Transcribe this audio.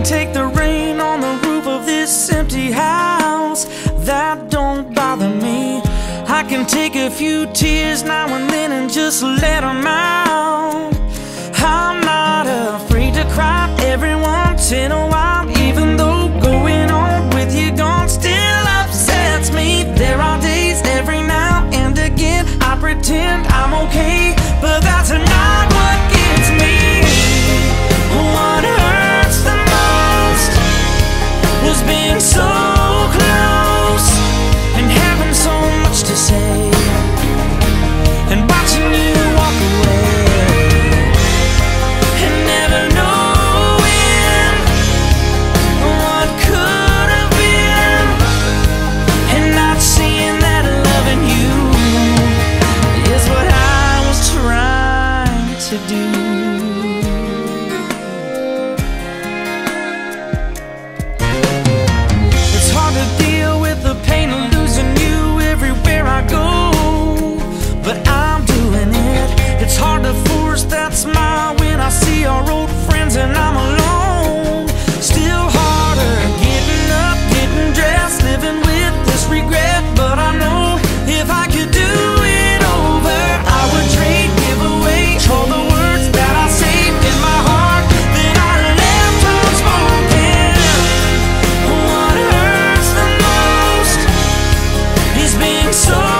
can take the rain on the roof of this empty house. That don't bother me. I can take a few tears now and then and just let them out. to do. It's hard to deal with the pain of losing you everywhere I go But I'm doing it. It's hard to force that smile when I see our old friends and I'm alone. being so